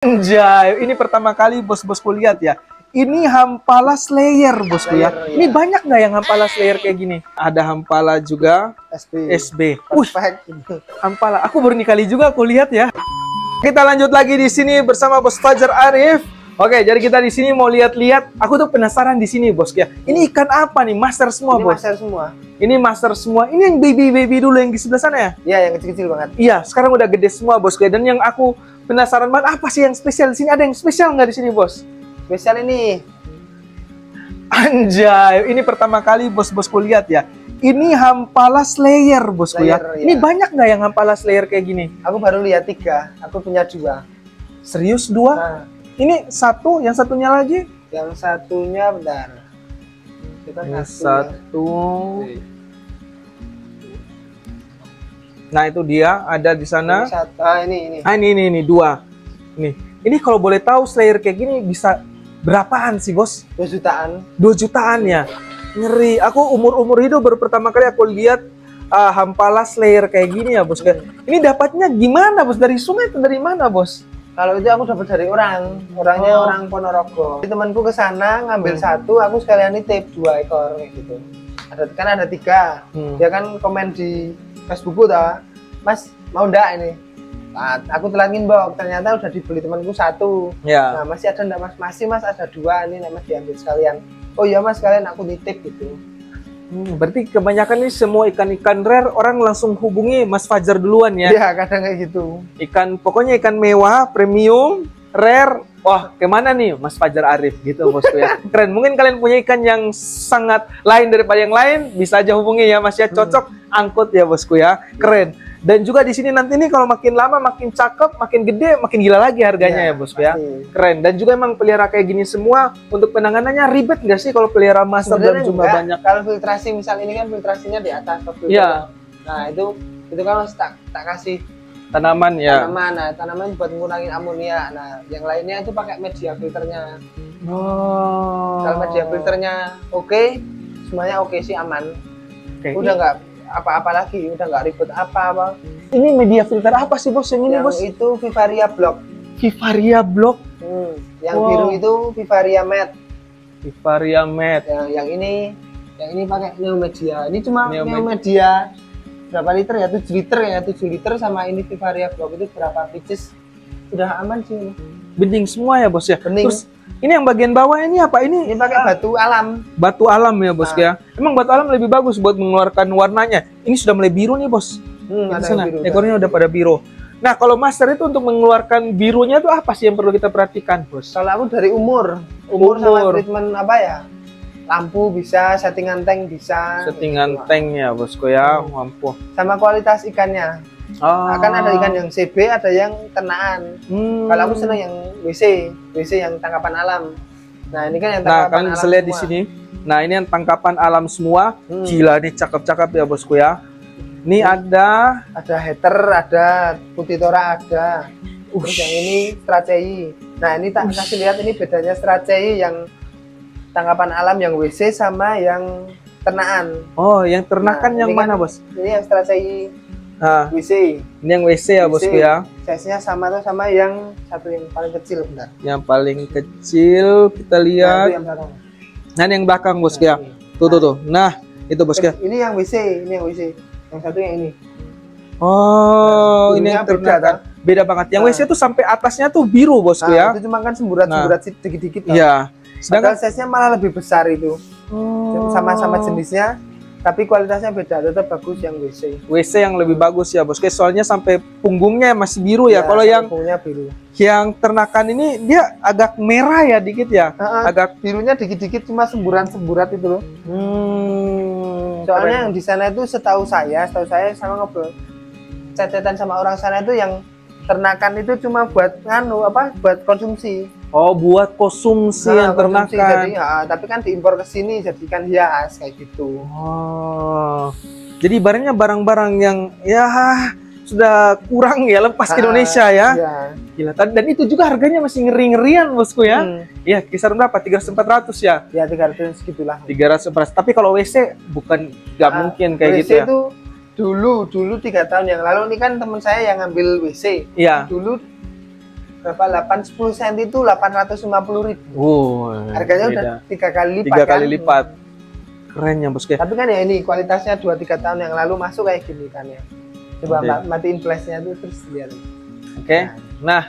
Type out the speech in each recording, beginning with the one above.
Anjay, ini pertama kali bos-bosku lihat ya. Ini Hampala Slayer, bosku ya. Slayer, Ini iya. banyak nggak yang Hampala Slayer kayak gini? Ada Hampala juga, SB. SB. Wih. Hampala. Aku baru ini kali juga aku lihat ya. Kita lanjut lagi di sini bersama Bos Fajar Arif. Oke, jadi kita di sini mau lihat-lihat. Aku tuh penasaran di sini, Bos ya. Ini ikan apa nih? Master semua, Ini Bos. master semua. Ini master semua. Ini yang baby-baby dulu yang di sebelah sana ya? Iya, yang kecil-kecil banget. Iya, sekarang udah gede semua, Bos. Dan yang aku penasaran banget apa sih yang spesial di sini? Ada yang spesial nggak di sini, Bos? Spesial ini. Anjay, ini pertama kali bos-bosku lihat ya. Ini Hampala Slayer, bosku ya. Slayer, Ini iya. banyak nggak yang Hampala Slayer kayak gini? Aku baru lihat tiga. Aku punya dua. Serius dua? Nah, Ini satu, yang satunya lagi? yang satunya bentar. Kita satu. satu. ya. Nah itu dia ada di Ini sana. satu. Ah, ini ini. Ah ini ini ini dua. Nih, ini kalau boleh tahu Slayer kayak gini bisa berapaan sih bos? Dua jutaan. 2 jutaan ya. Ngeri. Aku umur-umur hidup baru pertama kali aku lihat ah, Hampala Slayer kayak gini ya bos. Kayak- Ini dapatnya gimana bos? Dari sungai atau dari mana bos? Kalau itu aku dapat dari orang. Orangnya Oh. orang Ponorogo. Jadi temanku ke sana ngambil Hmm. satu, aku sekalian nitip dua ekor kayak gitu. Ada kan ada tiga. Hmm. Dia kan komen di Facebookku ta, Mas mau ndak ini? Nah, aku telah inbox, ternyata udah dibeli temanku satu. Ya. Nah, masih ada enggak mas? Masih mas, ada dua ini nah, mas diambil sekalian. Oh iya mas, sekalian aku nitip gitu. Hmm, berarti kebanyakan ini semua ikan-ikan rare orang langsung hubungi Mas Fajar duluan ya. Iya, kadang kayak gitu. Ikan pokoknya ikan mewah, premium, rare. Wah, ke mana nih Mas Fajar Arif gitu bosku ya. Keren. Mungkin kalian punya ikan yang sangat lain daripada yang lain, bisa aja hubungi ya Mas ya. Cocok angkut ya bosku ya. Keren. Dan juga di sini nanti nih kalau makin lama makin cakep, makin gede, makin gila lagi harganya ya, Iya, bosku ya. Keren. Dan juga emang pelihara kayak gini semua untuk penanganannya ribet nggak sih kalau pelihara master dan jumlah enggak. banyak? Kalau filtrasi misal ini kan filtrasinya di atas filter. Iya. Nah, itu itu kan harus tak, tak kasih Tanaman ya. tanaman. Nah, tanaman buat ngurangin amonia. Nah, yang lainnya itu pakai media filternya. Oh. Kalau media filternya oke, semuanya oke sih aman. Oke, Udah nggak apa-apa lagi, udah nggak ribet apa-apa. Ini media filter apa sih bos yang ini yang bos? itu Vivaria Block. Vivaria Block, Hmm. Yang Wow. biru itu Vivaria Matte. Vivaria Med. Yang, yang ini yang ini pakai Neomedia. Ini cuma Neomedia. Neomedia. Berapa liter ya? 7 liter ya, 7 liter sama ini Vivaria Block itu berapa pieces? Udah aman sih ini. Bening semua ya bos ya. Bening. Terus ini yang bagian bawah ini apa? Ini Ini pakai ah, batu alam. batu alam ya bos Ah. ya. Emang batu alam lebih bagus buat mengeluarkan warnanya. Ini sudah mulai biru nih bos. Hmm, Di ada sana. biru. Ekornya udah pada biru. Nah kalau master itu untuk mengeluarkan birunya tuh apa sih yang perlu kita perhatikan bos? Kalau aku dari umur, umur, sama Umur. treatment apa ya? Lampu bisa, settingan tank bisa. Settingan gitu. tanknya bosku ya, mampu. Sama kualitas ikannya. Ah. Akan ada ikan yang CB, ada yang tenaan. Hmm. Kalau aku senang yang WC, WC yang tangkapan alam. Nah ini kan yang Nah, tangkapan kalian alam bisa lihat di sini. Nah, ini yang tangkapan alam semua. Hmm. Gila nih cakep-cakep ya bosku ya. Ini ada Ada heater, ada putitora ada. Terus Ush. yang ini stracei. Nah ini tak kasih lihat ini bedanya stracei yang tangkapan alam yang WC sama yang tenaan. Oh, yang ternakan Nah, yang mana, kan- Bos? Ini yang stracei Nah, WC. ini yang WC ya, WC. Bosku ya. Size-nya sama tuh sama yang satu yang paling kecil bentar. Yang paling kecil kita Nah, lihat. yang belakang. Nah, yang belakang, Bosku ya. Nah, ini. Tuh, tuh, tuh. Nah, itu Bosku ya. Ini yang WC, ini yang WC. Yang satu yang ini. Oh, ini yang Bulunya beda, ternakan. Beda banget. Yang Nah. WC tuh sampai atasnya tuh biru, Bosku Nah, ya. itu cuma kan semburat-semburat dikit-dikit. lah. Iya. Sedangkan Sedangkan size-nya malah lebih besar itu. Oh. Sama-sama jenisnya, tapi kualitasnya beda. Tetap bagus yang WC. WC yang lebih bagus ya, Bosku. Soalnya sampai punggungnya masih biru ya. Ya, Kalau yang sampulnya biru. yang ternakan ini dia agak merah ya dikit ya. Ah, ah, Agak birunya dikit-dikit cuma semburan-semburat itu loh. hmm, Soalnya keren. yang di sana itu setahu saya, setahu saya sama ngobrol catatan sama orang sana itu yang ternakan itu cuma buat nganu apa buat konsumsi oh buat konsumsi yang Nah, konsumsi, ternakan. jadi, ah, tapi kan diimpor ke sini jadikan hias kayak gitu Oh. Jadi barangnya barang-barang yang ya sudah kurang ya lepas ke Ah, Indonesia ya. iya. Gila. Dan itu juga harganya masih ngeri-ngerian bosku ya. Hmm, Iya, kisaran berapa? 300 400 ya. ya 300 segitulah 300 400. Tapi kalau WC bukan nggak Ah, mungkin kayak WC gitu ya. itu dulu dulu tiga tahun yang lalu ini kan teman saya yang ngambil WC Iya. dulu berapa 8 10 cm itu 850 ribu Oh, harganya beda. udah tiga kali lipat tiga kan? kali lipat. Keren ya bosku tapi kan ya ini kualitasnya 2-3 tahun yang lalu masuk kayak gini kan ya coba ma- matiin flashnya tuh terus lihat Oke. Nah.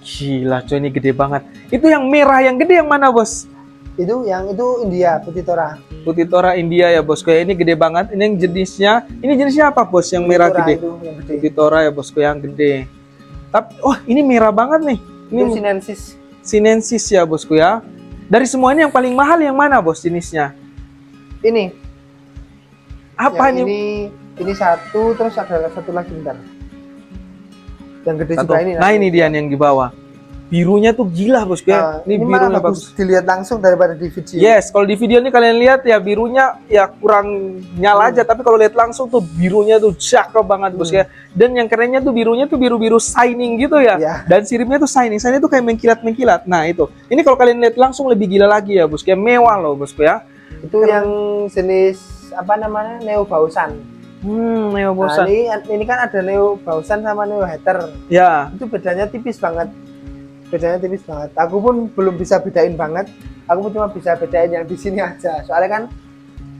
Gila coy ini gede banget. Itu yang merah yang gede yang mana bos? itu yang itu India putih tora Putih Tora India ya bosku ya. Ini gede banget. Ini yang jenisnya. Ini jenisnya apa bos? Yang merah Tora gede. itu yang gede Putih Tora ya bosku yang gede. Tapi oh ini merah banget nih. Ini itu sinensis sinensis ya bosku ya. Dari semua ini yang paling mahal yang mana bos jenisnya? ini Apa yang nih? ini ini satu terus ada satu lagi bentar yang gede Satu. juga ini Nah ini dia yang di bawah. Birunya tuh gila bosku Nah, ya. ini, malah birunya bagus bagus. dilihat langsung daripada di video Yes, kalau di video ini kalian lihat ya birunya ya kurang nyala aja, tapi kalau lihat langsung tuh birunya tuh cakep banget bos Hmm. ya. Dan yang kerennya tuh birunya tuh biru-biru shining gitu ya. Ya. Dan siripnya tuh shining, shining tuh kayak mengkilat-mengkilat. Nah itu, ini kalau kalian lihat langsung lebih gila lagi ya bos ya, mewah loh bosku ya. itu yang jenis apa namanya neo bausan Hmm, neo nah, bosan. ini ini kan ada neo bausan sama neo hater Ya, itu bedanya tipis banget bedanya tipis banget. Aku pun belum bisa bedain banget. Aku pun cuma bisa bedain yang di sini aja. Soalnya kan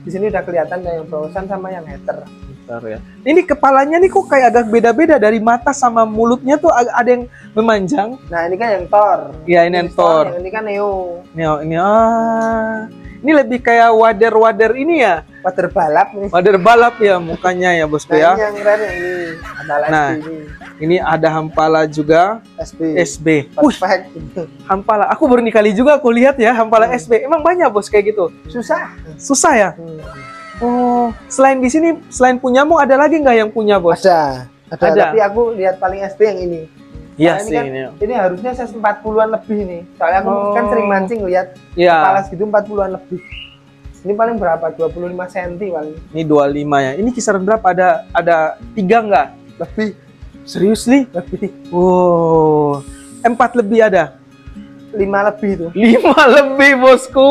di sini udah kelihatan yang bausan sama yang hater bentar ya. Ini kepalanya nih kok kayak agak beda-beda. Dari mata sama mulutnya tuh ada yang memanjang. nah ini kan yang Thor. Ya ini yang Thor. ini kan neo. Ini, ini ah. Ini lebih kayak wader-wader ini ya. water balap nih Wader balap ya mukanya ya bosku nah ya. ini yang keren ini ada Nah. Ini Ini ada Hampala juga SB SB. Perfect Hampala. Aku baru kali juga aku lihat ya Hampala SB. Emang banyak bos kayak gitu. susah Susah ya. Hmm. Oh, selain di sini, selain punyamu ada lagi nggak yang punya bos? ada ada, Ada. tapi aku lihat paling SB yang ini Iya Nah, ini sih kan- ini. ini harusnya saya 40-an lebih nih soalnya aku Oh. kan sering mancing lihat kepala Iya. segitu 40-an lebih ini paling berapa 25 cm paling Ini 25 ya. Ini kisaran berapa? Ada ada tiga nggak? lebih Serius nih? lebih Wow. Empat lebih ada. lima lebih tuh Lima lebih bosku.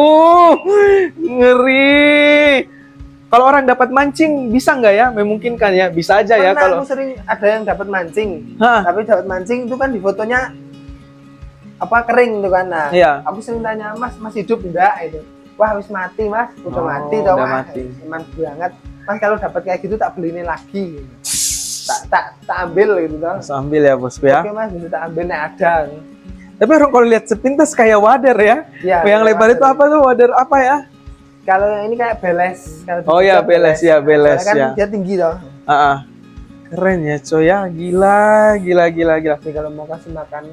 Ngeri. Kalau orang dapat mancing bisa nggak ya? Memungkinkan ya? Bisa aja ya Pernah kalau. aku sering ada yang dapat mancing Hah. tapi dapat mancing itu kan di fotonya apa kering tuh kan nah Iya. aku sering tanya mas masih hidup enggak itu wah habis mati mas udah Oh, mati tau udah mati. emang banget mas kalau dapat kayak gitu tak beli ini lagi tak tak tak ambil gitu tau Langsung ambil ya bosku ya. oke mas bisa tak ambil nih ada Tapi orang kalau lihat sepintas kayak wader ya. ya yang lebar itu apa tuh? Wader apa ya? Kalau yang ini kayak beles kalau Oh ya, Jogja beles, ya, beles, kan ya. dia tinggi toh Ah, ah. Keren ya coy ya. Gila, gila, gila, gila. jadi kalau mau kasih makan.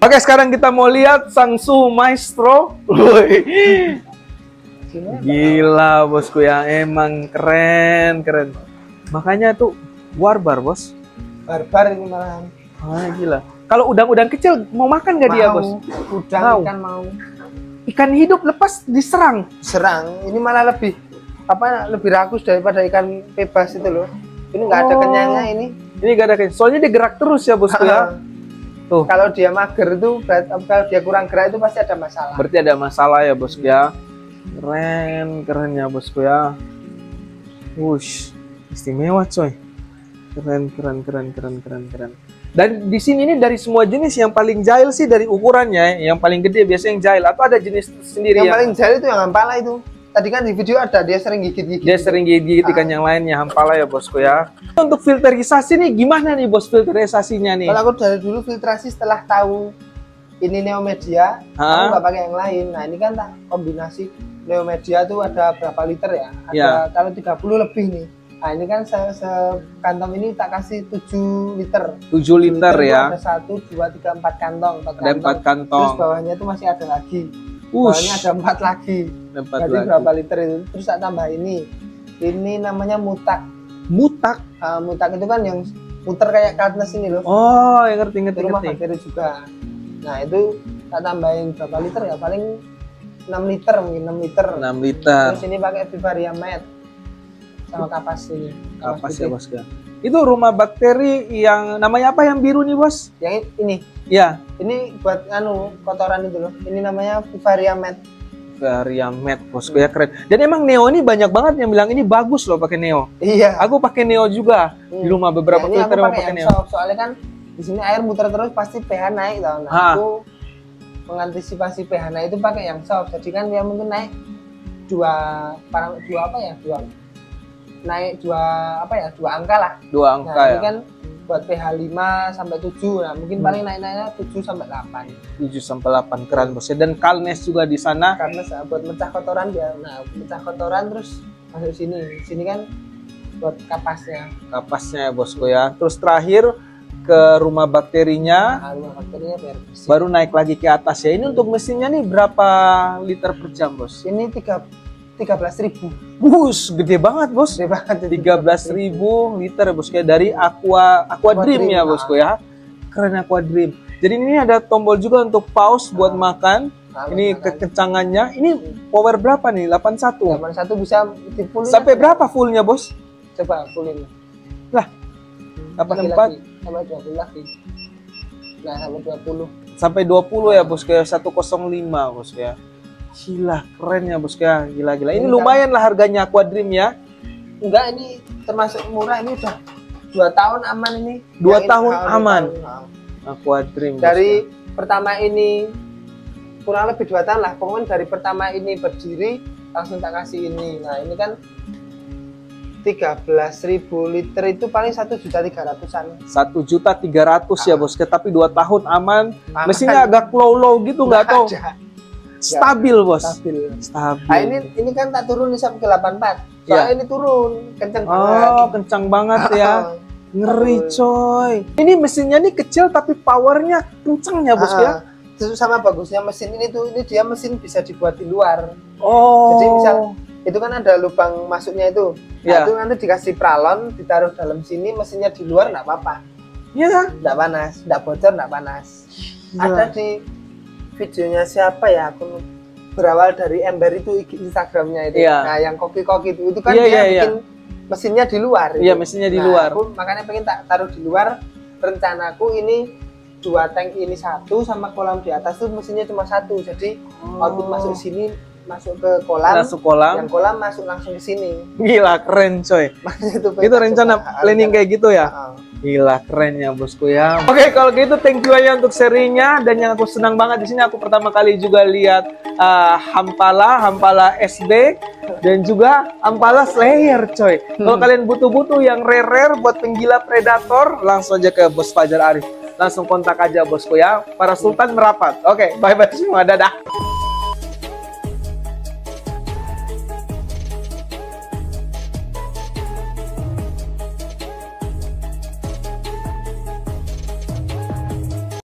Oke, sekarang kita mau lihat Sangsu Maestro. Gila bosku ya, emang keren, keren. Makanya tuh warbar bos. barbar ini malahan Ah gila. Kalau udang-udang kecil mau makan dia Mau. bos? udang Mau. ikan mau Ikan hidup lepas diserang. serang ini malah lebih apa lebih rakus daripada ikan bebas itu loh ini nggak ada Oh. kenyangnya ini Ini gak ada kayaknya. Soalnya dia gerak terus ya bosku ya. Tuh. kalau dia mager itu kalau dia kurang gerak itu pasti ada masalah Berarti ada masalah ya bosku ya. Keren, keren ya bosku ya. Wush, istimewa coy. Keren, keren, keren, keren, keren, keren. Dan di sini ini dari semua jenis yang paling jahil sih dari ukurannya, yang paling gede biasanya yang jahil atau ada jenis sendiri yang yang, paling jahil itu yang ampala itu. Tadi kan di video ada dia sering gigit-gigit. Dia sering gigit ikan yang lainnya hampala ya bosku ya. Untuk filterisasi nih gimana nih bos filterisasinya nih? kalau aku dari dulu filtrasi setelah tahu ini neomedia aku nggak pakai yang lain. Nah ini kan tak kombinasi. Neomedia tuh ada berapa liter ya? Ada Ya. kalau 30 lebih nih nah ini kan saya sekantong ini tak kasih 7 liter 7 liter itu ya. Ada satu, dua, tiga, empat kantong. Empat Ada empat Terus kantong. bawahnya itu masih ada lagi. Bawahnya Ush, ada empat lagi. empat Berarti lagi. berapa liter itu? Terus tak tambah ini. Ini namanya mutak. Mutak. Ah, mutak itu kan yang muter kayak kartnes ini loh. Oh, yang ngerti Di ngerti rumah ngerti. juga. Nah itu tak tambahin berapa liter ya? Paling 6 liter mungkin 6 liter. 6 liter. Terus ini pakai Vivaria Med sama kapas ini. Apa sih putih. bos ya? Itu rumah bakteri yang namanya apa yang biru nih bos? Yang ini, Ya, ini buat anu kotoran itu loh. Ini namanya Vivaria Med. Varia Med bosku ya keren. Dan emang Neo ini banyak banget yang bilang ini bagus loh pakai Neo. Iya. Aku pakai Neo juga di rumah beberapa Ya, filter emang pakai Neo. soalnya kan di sini air muter terus pasti pH naik tau nah Ah. aku mengantisipasi pH naik itu pakai yang soft jadi kan dia mungkin naik dua parang dua apa ya dua naik dua apa ya dua angka lah Dua nah angka ini ya. kan buat pH 5 sampai 7 nah mungkin Hmm. paling naik-naiknya 7 sampai 8 7 sampai 8 keren bos. Dan kalnes juga di sana. karena sa- buat mecah kotoran dia nah mecah kotoran terus masuk sini sini kan buat kapasnya Kapasnya ya bosku ya. Terus terakhir ke rumah bakterinya nah, rumah bakterinya biar bersih baru naik lagi ke atas ya. Ini untuk mesinnya nih berapa liter per jam bos? ini tiga tiga belas ribu Bus, gede banget bos. gede banget itu. 13.000 liter ya bosku ya dari Aqua Aqua Aqua Dream Dream, ya bosku ya. Keren Aqua Dream. Jadi ini ada tombol juga untuk pause buat Ah. makan. Nah, Ini makan. kekencangannya. Ini power berapa nih? 81. Zaman satu bisa dipulin Sampai berapa fullnya bos? coba pulin 84 sampai 20 lagi nah sampai 20 sampai 20 ya bosku ya 105 bosku ya. Gila keren ya bosku ya. Gila gila. Ini Ini lumayan lah harganya Aqua Dream ya. enggak ini termasuk murah ini udah dua tahun aman ini Dua ini- tahun ah, aman. tahun, ah. Aqua Dream. bosku dari ya. pertama ini kurang lebih dua tahun lah pokoknya dari pertama ini berdiri langsung tak kasih ini nah ini kan 13.000 liter itu paling satu juta tiga ratusan satu juta tiga ratus ya bosku tapi dua tahun aman Aman. mesinnya agak low low gitu nggak tahu ada. Stabil bos. stabil. Stabil. Nah ini ini kan tak turun nih sampai ke 84 soalnya ini turun kenceng banget. Iya. oh kencang banget ya. Ngeri coy. Ini mesinnya nih kecil tapi powernya kencang ya ya. Ah, terus sama bagusnya mesin ini tuh ini dia mesin bisa dibuat di luar. Oh. Jadi misal- itu kan ada lubang masuknya itu. Ya. nah, itu nanti dikasih pralon ditaruh dalam sini mesinnya di luar nggak apa-apa. Ya nggak panas nggak bocor nggak panas. Gila. ada di videonya siapa ya aku berawal dari ember itu Instagramnya itu Iya. nah yang koki-koki itu itu kan Iya, dia iya, iya. bikin mesinnya di luar Iya, itu. mesinnya di Nah, luar. aku makanya pengen tak taruh di luar rencanaku ini dua tank ini satu sama kolam di atas tuh mesinnya cuma satu jadi output masuk sini masuk ke kolam masuk kolam yang kolam masuk langsung ke sini gila keren coy itu itu rencana planning kayak gitu ya Gila keren ya bosku ya. Oke kalau gitu thank you aja untuk serinya dan yang aku senang banget di sini aku pertama kali juga lihat uh, Hampala, Hampala SB dan juga Hampala Slayer coy. Kalau kalian butuh-butuh yang rare-rare buat penggila predator langsung aja ke Bos Fajar Arif. Langsung kontak aja bosku ya. Para Sultan merapat. Oke, bye bye semua. Dadah.